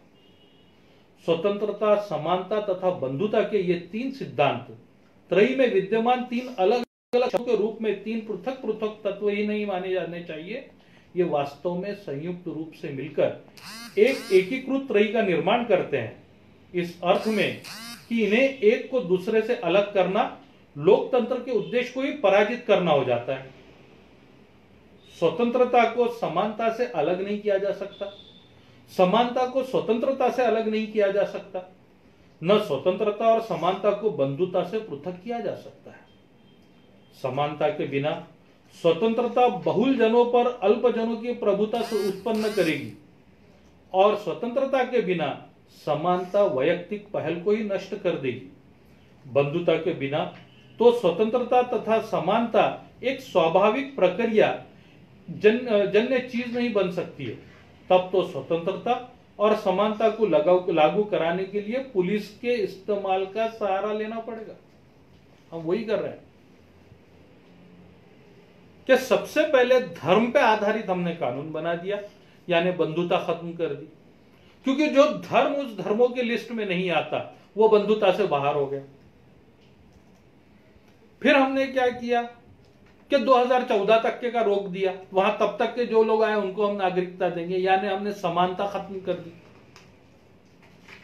स्वतंत्रता, समानता तथा बंधुता के ये तीन सिद्धांत त्रयी में विद्यमान तीन अलग अलग के रूप में तीन पृथक पृथक तत्व ही नहीं माने जाने चाहिए। ये वास्तव में संयुक्त रूप से मिलकर एक एकीकृत त्रयी का निर्माण करते हैं। इस अर्थ में कि इन्हें एक को दूसरे से अलग करना लोकतंत्र के उद्देश्य को ही पराजित करना हो जाता है। स्वतंत्रता को समानता से अलग नहीं किया जा सकता। समानता को स्वतंत्रता से अलग नहीं किया जा सकता। न स्वतंत्रता और समानता को बंधुता से पृथक किया जा सकता है। समानता के बिना स्वतंत्रता बहुल जनों पर अल्प जनों की प्रभुता से उत्पन्न करेगी। और स्वतंत्रता के बिना समानता वैयक्तिक पहल को ही नष्ट कर देगी। बंधुता के बिना तो स्वतंत्रता तथा समानता एक स्वाभाविक प्रक्रिया जन, जन्य चीज़ नहीं बन सकती है। तब तो स्वतंत्रता और समानता को लागू लागू कराने के लिए पुलिस के इस्तेमाल का सहारा लेना पड़ेगा। हम वही कर रहे हैं। कि सबसे पहले धर्म पे आधारित हमने कानून बना दिया, यानी बंधुता खत्म कर दी। क्योंकि जो धर्म उस धर्मों की लिस्ट में नहीं आता, वो बंधुता से बाहर हो गया। फिर हमने क्या किया कि 2014 तक के का रोक दिया। वहाँ तब तक के जो लोग आए, उनको हम नागरिकता देंगे, यानी हमने समानता खत्म कर दी।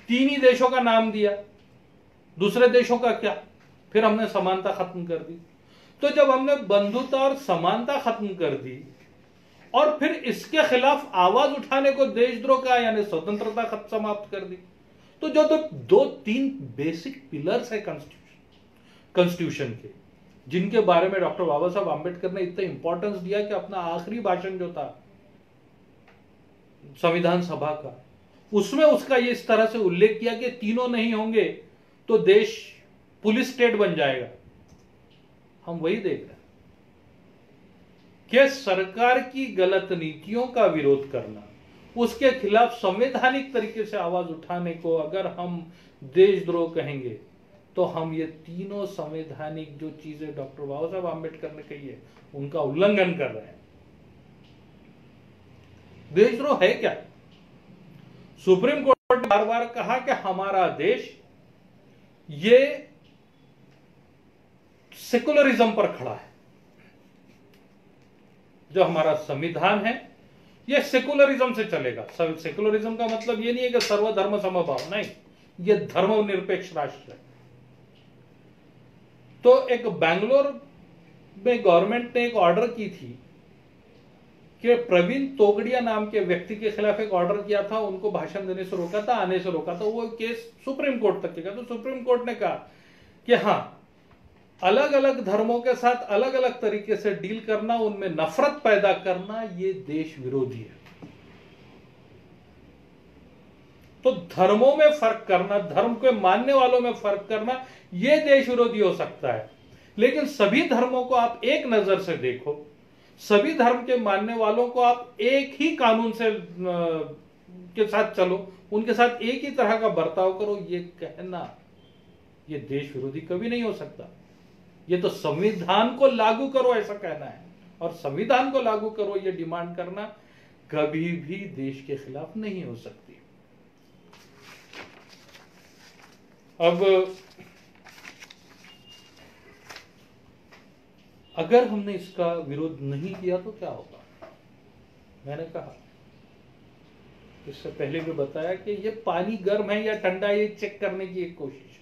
तीन ही देशों का नाम दिया। दूसरे देशों का क्या? फिर हमने समानता खत्म कर दी। तो जब हमने बंधुता और समानता खत्म कर दी, और फिर इसके खिलाफ आवाज़ उठाने को देशद्रोह का यानी स्वतंत्रता खत्म समाप्त कर दी तो जो तो दो तीन बेसिक पिलर्स है कॉन्स्टिट्यूशन कॉन्स्टिट्यूशन के, जिनके बारे में डॉक्टर बाबा साहब आंबेडकर ने इतना इंपॉर्टेंस दिया कि अपना आखिरी भाषण जो था, संविधान सभा का, उसमें उसका ये इस तरह से उल्लेख किया कि तीनों नहीं होंगे तो देश पुलिस स्टेट बन जाएगा। हम वही देख रहे हैं कि सरकार की गलत नीतियों का विरोध करना, उसके खिलाफ संवैधानिक तरीके से आवाज़ उठाने को अगर हम देशद्रोह कहेंगे तो हम ये तीनों संवैधानिक जो चीज़ें डॉक्टर बाबा साहब आम्बेडकर ने कही है, उनका उल्लंघन कर रहे हैं। देशद्रोह है क्या? सुप्रीम कोर्ट ने बार बार कहा कि हमारा देश ये सेकुलरिज्म पर खड़ा है। जो हमारा संविधान है, ये सेकुलरिज्म से चलेगा। सेकुलरिज्म का मतलब ये नहीं है कि सर्वधर्म समभाव, नहीं। ये धर्मनिरपेक्ष राष्ट्र है। तो एक बैंगलोर में गवर्नमेंट ने एक ऑर्डर की थी कि प्रवीण तोगड़िया नाम के व्यक्ति के खिलाफ एक ऑर्डर किया था, उनको भाषण देने से रोका था, आने से रोका था। वो केस सुप्रीम कोर्ट तक गया। तो सुप्रीम कोर्ट ने कहा कि हाँ अलग अलग धर्मों के साथ अलग अलग तरीके से डील करना, उनमें नफरत पैदा करना, ये देश विरोधी है। तो धर्मों में फ़र्क करना, धर्म के मानने वालों में फ़र्क करना यह देश विरोधी हो सकता है। लेकिन सभी धर्मों को आप एक नज़र से देखो, सभी धर्म के मानने वालों को आप एक ही कानून से के साथ चलो, उनके साथ एक ही तरह का बर्ताव करो, ये कहना, ये देश विरोधी कभी नहीं हो सकता। ये तो संविधान को लागू करो, ऐसा कहना है। और संविधान को लागू करो, ये डिमांड करना कभी भी देश के खिलाफ नहीं हो सकती। अब, अगर हमने इसका विरोध नहीं किया तो क्या होगा? मैंने कहा, इससे पहले भी बताया कि ये पानी गर्म है या ठंडा, ये चेक करने की एक कोशिश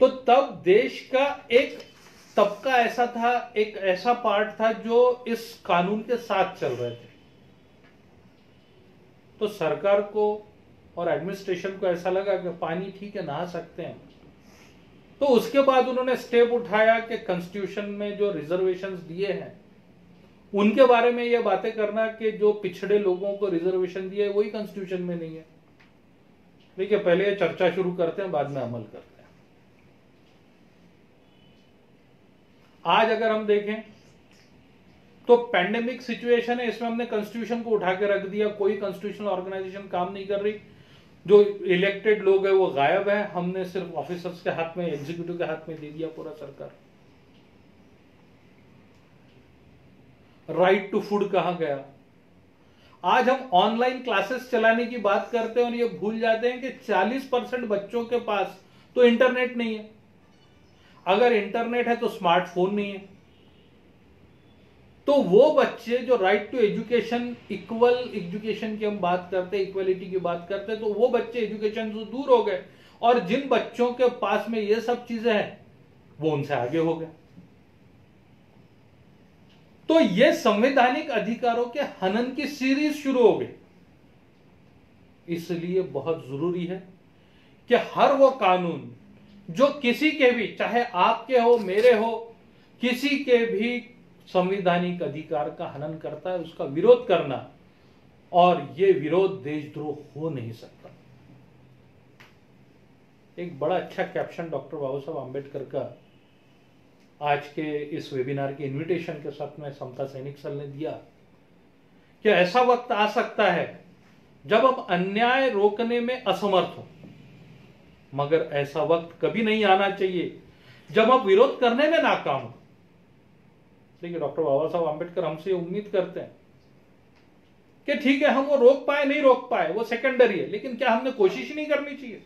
तो तब देश का एक तबका ऐसा था, एक ऐसा पार्ट था जो इस कानून के साथ चल रहे थे। तो सरकार को और एडमिनिस्ट्रेशन को ऐसा लगा कि पानी ठीक है, नहा सकते हैं। तो उसके बाद उन्होंने स्टेप उठाया कि कॉन्स्टिट्यूशन में जो रिजर्वेशन दिए हैं, उनके बारे में यह बातें करना कि जो पिछड़े लोगों को रिजर्वेशन दिए वही कॉन्स्टिट्यूशन में नहीं है। देखिए, पहले चर्चा शुरू करते हैं, बाद में अमल करते हैं। आज अगर हम देखें तो पैंडेमिक सिचुएशन है, इसमें हमने कॉन्स्टिट्यूशन को उठा के रख दिया, कोई कॉन्स्टिट्यूशनल ऑर्गेनाइजेशन काम नहीं कर रही। जो इलेक्टेड लोग है, वो गायब है, हमने सिर्फ़ ऑफिसर्स के हाथ में एग्जीक्यूटिव के हाथ में दे दिया पूरा सरकार। राइट टू फ़ूड कहा गया? आज हम ऑनलाइन क्लासेस चलाने की बात करते हैं और ये भूल जाते हैं कि 40 परसेंट बच्चों के पास तो इंटरनेट नहीं है। अगर इंटरनेट है तो स्मार्टफ़ोन नहीं है तो वो बच्चे जो right to education equal education की हम बात करते हैं इक्वलिटी की बात करते हैं तो वो बच्चे एजुकेशन से दूर हो गए। और जिन बच्चों के पास में ये सब चीज़ें हैं, वो उनसे आगे हो गए। तो ये संवैधानिक अधिकारों के हनन की सीरीज़ शुरू हो गई। इसलिए बहुत ज़रूरी है कि हर वो कानून जो किसी के भी, चाहे आपके हो, मेरे हो, किसी के भी संवैधानिक अधिकार का हनन करता है, उसका विरोध करना, और ये विरोध देशद्रोह हो नहीं सकता। एक बड़ा अच्छा कैप्शन डॉक्टर बाबा साहब आम्बेडकर का, आज के इस वेबिनार के इनविटेशन के साथ में समता सैनिक सल ने दिया। कि ऐसा वक्त आ सकता है जब आप अन्याय रोकने में असमर्थ हो? मगर ऐसा वक्त कभी नहीं आना चाहिए। जब आप विरोध करने में नाकाम हो। देखिए, डॉक्टर बाबा साहब आम्बेडकर हमसे उम्मीद करते हैं कि ठीक है, हम वो रोक पाए, नहीं रोक पाए, वो सेकेंडरी है, लेकिन क्या हमने कोशिश नहीं करनी चाहिए?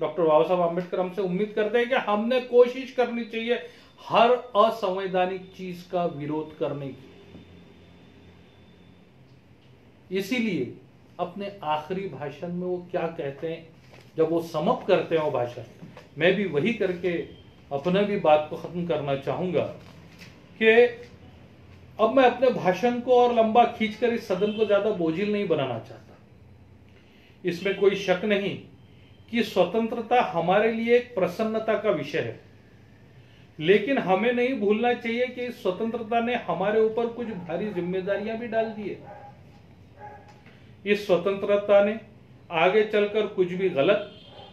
डॉक्टर बाबा साहब आम्बेडकर हमसे उम्मीद करते हैं कि हमने कोशिश करनी चाहिए हर असंवैधानिक चीज़ का विरोध करने की। इसीलिए अपने आखिरी भाषण में वो क्या कहते हैं? जब वो समाप्त करते हैं भाषण मैं भी वही करके अपने भी बात को खत्म करना चाहूँगा कि अब मैं अपने भाषण को और लंबा खींचकर इस सदन को ज़्यादा बोझिल नहीं बनाना चाहता। इसमें कोई शक नहीं कि स्वतंत्रता हमारे लिए एक प्रसन्नता का विषय है। लेकिन हमें नहीं भूलना चाहिए कि इस स्वतंत्रता ने हमारे ऊपर कुछ भारी जिम्मेदारियाँ भी डाल दी है। इस स्वतंत्रता ने आगे चलकर कुछ भी गलत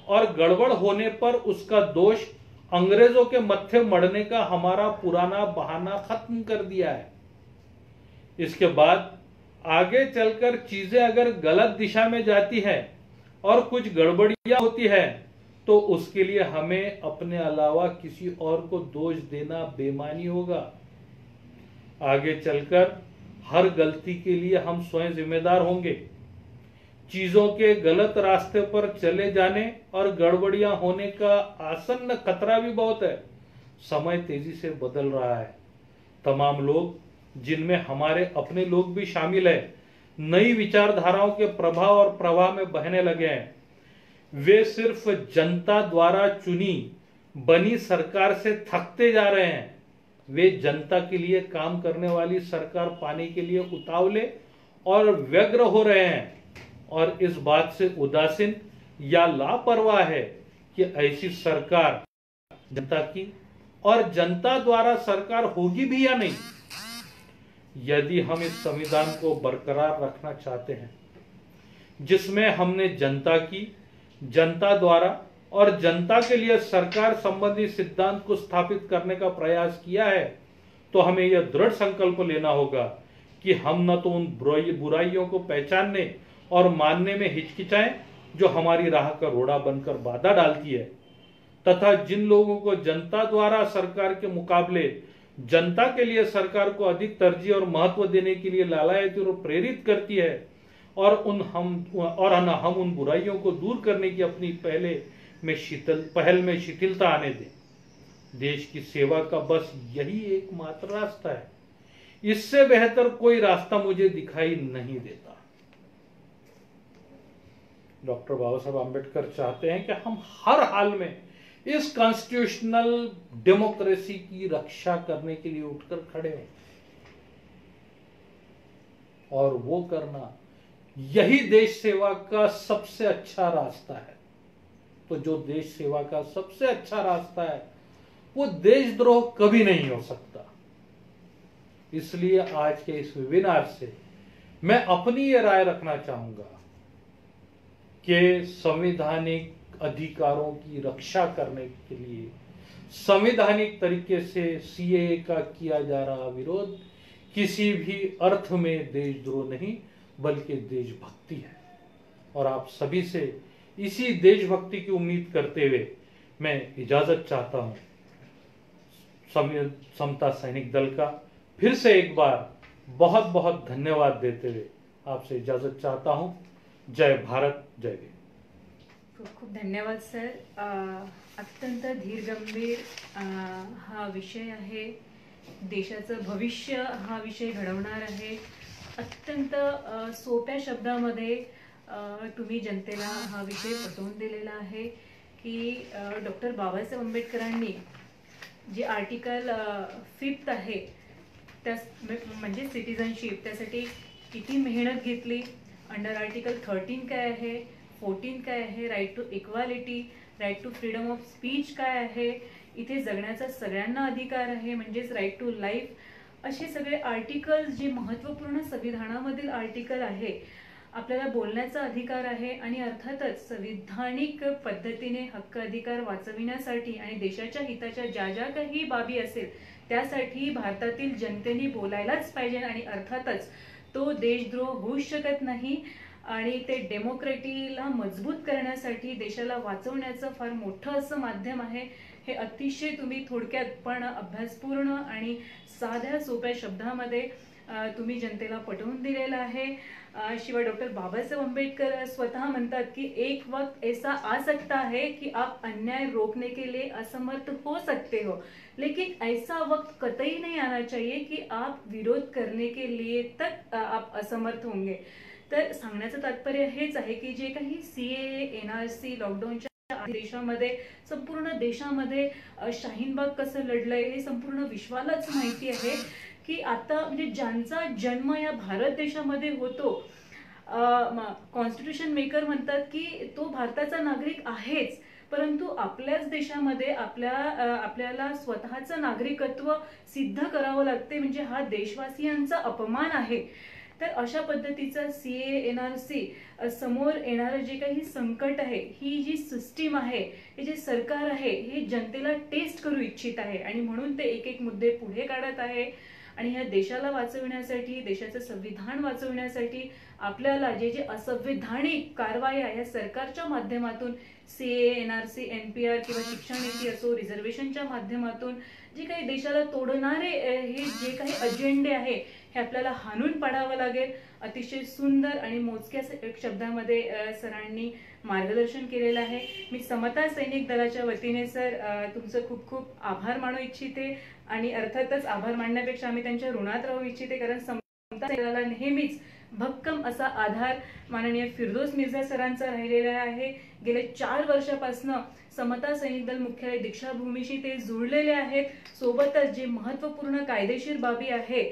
और गड़बड़ होने पर उसका दोष अंग्रेज़ों के मत्थे मड़ने का हमारा पुराना बहाना खत्म कर दिया है। इसके बाद आगे चलकर चीज़ें अगर गलत दिशा में जाती है और कुछ गड़बड़ियाँ होती है तो उसके लिए हमें अपने अलावा किसी और को दोष देना बेमानी होगा। आगे चलकर हर गलती के लिए हम स्वयं जिम्मेदार होंगे। चीज़ों के गलत रास्ते पर चले जाने और गड़बड़ियाँ होने का आसन्न खतरा भी बहुत है। समय तेज़ी से बदल रहा है। तमाम लोग, जिनमें हमारे अपने लोग भी शामिल है, नई विचारधाराओं के प्रभाव और प्रवाह में बहने लगे हैं। वे सिर्फ़ जनता द्वारा चुनी, बनी सरकार से थकते जा रहे हैं। वे जनता के लिए काम करने वाली सरकार पाने के लिए उतावले और व्यग्र हो रहे हैं। और इस बात से उदासीन या लापरवाह है कि ऐसी सरकार जनता की और जनता द्वारा सरकार होगी भी या नहीं? यदि हम इस संविधान को बरकरार रखना चाहते हैं, जिसमें हमने जनता की, जनता द्वारा और जनता के लिए सरकार संबंधी सिद्धांत को स्थापित करने का प्रयास किया है तो हमें यह दृढ़ संकल्प लेना होगा कि हम न तो उन बुराइयों को पहचानने और मानने में हिचकिचाएँ जो हमारी राह का रोड़ा बनकर बाधा डालती है, तथा जिन लोगों को जनता द्वारा सरकार के मुकाबले जनता के लिए सरकार को अधिक तरजीह और महत्व देने के लिए लालायती और प्रेरित करती है, और उन हम, और हम उन बुराइयों को दूर करने की अपनी पहले में शीतल पहल में शिथिलता आने दें। देश की सेवा का बस यही एकमात्र रास्ता है। इससे बेहतर कोई रास्ता मुझे दिखाई नहीं देता। डॉक्टर बाबा साहब आम्बेडकर चाहते हैं कि हम हर हाल में इस कॉन्स्टिट्यूशनल डेमोक्रेसी की रक्षा करने के लिए उठकर खड़े हों। और वो करना यही देश सेवा का सबसे अच्छा रास्ता है। तो जो देश सेवा का सबसे अच्छा रास्ता है, वो देशद्रोह कभी नहीं हो सकता। इसलिए आज के इस वेबिनार से मैं अपनी ये राय रखना चाहूँगा कि संवैधानिक अधिकारों की रक्षा करने के लिए संवैधानिक तरीके से सीए का किया जा रहा विरोध किसी भी अर्थ में देशद्रोह नहीं, बल्कि देशभक्ति है। और आप सभी से इसी देशभक्ति की उम्मीद करते हुए मैं इजाज़त चाहता हूँ। समता सैनिक दल का फिर से एक बार बहुत बहुत धन्यवाद देते हुए आपसे इजाज़त चाहता हूँ। जय भारत जय भीम. खूप खूप धन्यवाद सर. अत्यंत धीरगंभीर हा विषय आहे. देशाचं भविष्य हा विषय घडवणार आहे. अत्यंत सोप्या शब्दामध्ये तुम्ही जनतेला हा विषय पटवून दिलेला आहे की डॉक्टर बाबासाहेब आंबेडकरांनी जे आर्टिकल फिफ्थ आहे त्या म्हणजे सिटिझनशिप त्यासाठी किती मेहनत घेतली. अंडर आर्टिकल थर्टीन काय आहे? फोर्टीन काय आहे? Right to equality right to freedom of speech काय आहे? इथे जगण्याचा सगळ्यांना अधिकार आहे म्हणजेच राईट टू लाईफ असे सगळे आर्टिकल्स जे महत्त्वपूर्ण संविधानामधील आर्टिकल आहे आपल्याला बोलण्याचा अधिकार आहे आणि अर्थातच संविधानिक पद्धतीने हक्क अधिकार वाचविण्यासाठी आणि देशाच्या हिताच्या ज्या ज्या काही बाबी असेल त्यासाठी भारतातील जनतेने बोलायलाच पाहिजे आणि अर्थातच तो देशद्रोह होऊ शकत नाही आणि ते डेमोक्रेटीला मजबूत करण्यासाठी देशाला वाचवण्याचं फार मोठं असं माध्यम आहे. हे अतिशय तुम्ही थोडक्यात पण अभ्यासपूर्ण आणि साध्या सोप्या शब्दामध्ये तुम्ही जनतेला पटवून दिलेलं आहे. शिवाय डॉक्टर बाबासाहेब आंबेडकर स्वतः म्हणतात की एक वक्त ऐसा आ सकता है की आप अन्याय रोकने के लिए असमर्थ हो सकते हो. लेकिन ऐसा वक्त कतई नहीं आना चाहिए कि आप विरोध करने के लिए तक आप असमर्थ होंगे। तर सांगण्याचं तात्पर्य हेच आहे की जे काही सी ए एन आर सी लॉकडाऊनच्या देशामध्ये संपूर्ण देशामध्ये शाहीनबाग कसं लढलंय हे संपूर्ण विश्वालाच माहिती आहे की आता म्हणजे ज्यांचा जन्म या भारत देशामध्ये होतो कॉन्स्टिट्यूशन मेकर म्हणतात की तो भारताचा नागरिक आहेच. परंतु आपल्याच देशामध्ये आपल्या आपल्याला स्वतःचं नागरिकत्व सिद्ध करावं लागते म्हणजे हा देशवासियांचा अपमान आहे. तर अशा पद्धतीचा सी एन आर सी समोर येणारं जे काही संकट आहे ही जी सिस्टीम आहे हे जे सरकार आहे हे जनतेला टेस्ट करू इच्छित आहे. आणि म्हणून ते एक एक मुद्दे पुढे काढत आहे. आणि ह्या देशाला वाचवण्यासाठी देशाचं संविधान वाचवण्यासाठी आपल्याला जे जे असंविधानिक कारवाया ह्या सरकारच्या माध्यमातून C N R C N P R किंवा शिक्षण नीती असो रिझर्वेशनच्या माध्यमातून जे काही देशाला तोडणारे हे जे काही अजेंडे आहे हे आपल्याला हाणून पाडावं लागेल. अतिशय सुंदर आणि मोजक्या शब्दामध्ये सरांनी मार्गदर्शन केलेलं आहे. मी समता सैनिक दलाच्या वतीने सर तुमचं खूप खूप आभार मानू इच्छिते आणि अर्थातच आभार मानण्यापेक्षा आम्ही त्यांच्या ऋणात राहू इच्छिते कारण समता दलाला नेहमीच भक्कम असा आधार माननीय फिरदोस मिर्झा सरांचा राहिलेला आहे. गेले चार वर्षापासून समता सैनिक दल मुख्यालय दीक्षाभूमीशी ते जुळलेले आहेत. सोबतच जे महत्त्वपूर्ण कायदेशीर बाबी आहे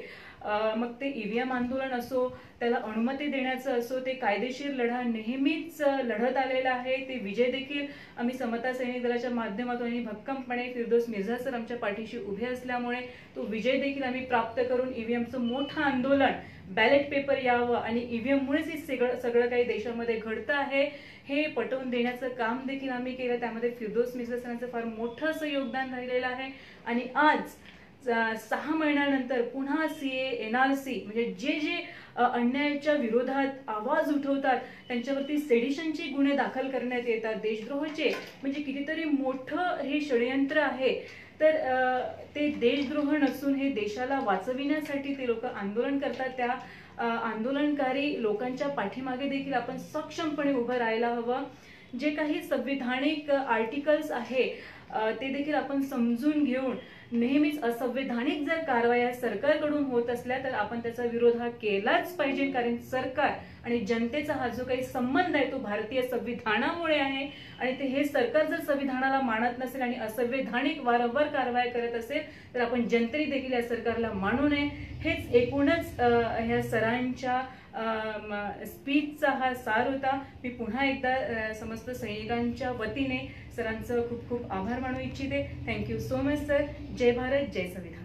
मग ते ईव्हीएम आंदोलन असो त्याला अनुमती देण्याचं असो ते कायदेशीर लढा नेहमीच लढत आलेला आहे. ते विजय देखील आम्ही समता सैनिक दलाच्या माध्यमातून आणि भक्कमपणे फिरदोस मिर्झा सर आमच्या पाठीशी उभे असल्यामुळे तो विजय देखील आम्ही प्राप्त करून ईव्हीएमचं मोठं आंदोलन बॅलेट पेपर यावं आणि ईव्हीएममुळेच हे सगळं सगळं काही देशामध्ये घडतं आहे हे पटवून देण्याचं काम देखील आम्ही केलं. त्यामध्ये फिरदोस मिर्झा सरांचं फार मोठं असं योगदान राहिलेलं आहे. आणि आज सहा महिन्यानंतर पुन्हा सी एन आर सी म्हणजे जे जे अन्यायाच्या विरोधात आवाज उठवतात त्यांच्यावरती सेडिशनचे गुन्हे दाखल करण्यात येतात. देशद्रोहाचे म्हणजे कितीतरी मोठं हे षडयंत्र आहे. तर ते देशद्रोह नसून हे देशाला वाचविण्यासाठी ते लोक आंदोलन करतात. त्या आंदोलनकारी लोकांच्या पाठीमागे देखील आपण सक्षमपणे उभं राहायला हवं. जे काही संविधानिक आर्टिकल्स आहे ते देखील आपण समजून घेऊन नेहमीच असंवैधानिक जर कारवाया सरकारकडून होत असल्या तर आपण त्याचा विरोध हा केलाच पाहिजे. कारण सरकार आणि जनतेचा हा जो काही संबंध आहे तो भारतीय संविधानामुळे आहे. आणि ते हे सरकार जर संविधानाला मानत नसेल आणि असंवैधानिक वारंवार कारवाया करत असेल तर आपण जनतेने देखील या सरकारला मानू नये. हेच एकूणच ह्या सरांच्या स्पीचचा हा सार होता. मी पुन्हा एकदा समस्त सैनिकांच्या वतीने सरांचं खूप खूप आभार मानू इच्छिते. थँक्यू सो मच सर जय भारत जय संविधान.